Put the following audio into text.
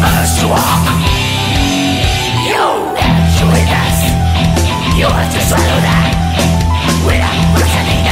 must walk You have to witness You have to swallow that Without